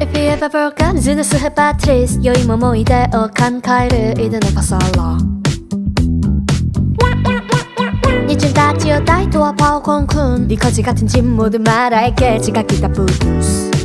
If you ever broke up ズヌスヘパトリス良い思い出を考えるイデネフサラ日中たちを大とはパオコンくんリコジが天神モードマライケチが来たブース。